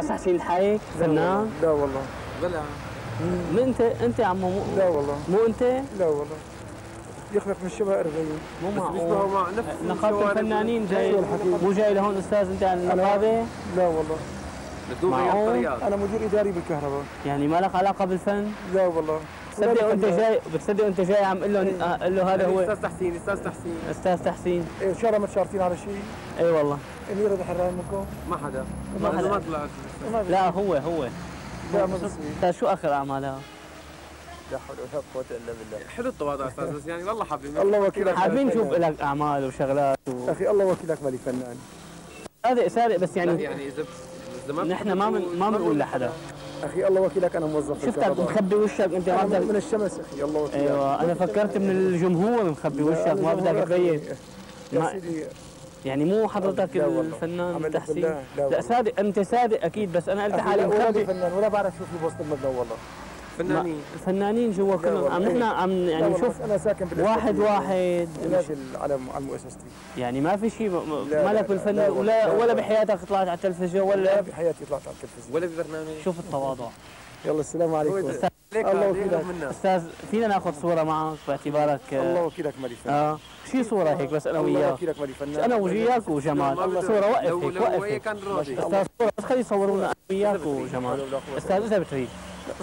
أستاذ حسين الحايك فنان لا والله. بلا من انت انت يا عمو مو لا والله. مو انت؟ لا والله. يخلق من الشباب 40 مو بس معقول. بيشبهوا مع نفس نقابة الشوارب الفنانين جاي؟ مو جاي لهون أستاذ انت عن النقابة لا والله. معقول؟ أنا مدير إداري بالكهرباء. يعني ما لك علاقة بالفن؟ لا والله. بتصدق وانت جاي بتصدق وانت جاي عم قل له قل له هذا هو أستاذ تحسين أستاذ تحسين. أستاذ تحسين. إيه، ان شاء الله متشارطين على شيء؟ اي والله. اميره بحران منكم؟ ما حدا. ما حدا. ما طلعت. لا هو هو. لا ما بصير طيب شو آخر اعمالها؟ لا حول ولا قوة إلا بالله. حلو التواضع أستاذ بس يعني والله حابين الله وكيلك حابين نشوف. لك أعمال وشغلات و... أخي الله وكيلك مالي فنان. صادق صادق بس يعني يعني يعني إذا اذا ما نحن ما من ما بنقول لحدا. أخي الله وكيلك أنا موظف شفتك. مخبي وشك أنت ما أنا من بدك الشمس أخي الله وكيلك. أيوه أنا فكرت من الجمهور مخبي وشك ما بدك تبين. يا سيدي يعني مو حضرتك. الفنان تحسين. لا. صادق أنت صادق أكيد بس أنا قلت حالي مخبي فنان ولا بعرف شو في وسط المبنى والله فنانين الفنانين جوا كلهم. عم نحن عم لا يعني نشوف أنا ساكن. واحد واحد نازل على على مؤسستي يعني ما في شيء لا، لا، مالك لا، بالفن لا، ولا لا، ولا لا. بحياتك طلعت على التلفزيون ولا بحياتي طلعت على التلفزيون ولا ببرنامج شوف التواضع يلا السلام عليكم الله الله وكيلك. أستاذ فينا ناخذ صورة معك باعتبارك الله آه, وكيلك مالي فنان آه شي صورة هيك بس أنا الله وياك. وكيلك مالي فنان أنا وياك وجمال. الله صورة وقف هيك وقف هي هيك. أستاذ صورة بس خلي يصورونا. أنا وياك وجمال. أستاذ إذا بتريد.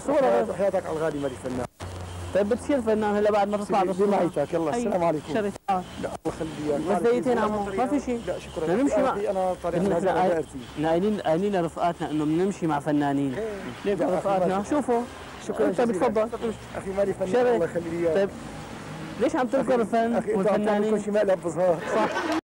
صورة حياتك على الغالي مالي فنان طيب بتصير فنان هلا بعد ما تطلع بالصورة بمعيتك يلا أي، السلام عليكم. شرف الله يخليك بس دقيقتين عمو ما في شيء. لا شكرا. نمشي مع- أنا إحنا قايلين قايلين لرفقاتنا إنه بنمشي مع فنانين. ليك لا، أخي، رفقاتنا شوفوا. شكرا أنت. بتفضل. أخي مالي فنان. الله يخلي لي طيب. ليش عم تذكر الفن أخي أنت عم تعمل والفنانين؟ كل شيء مقلب بظهر صح.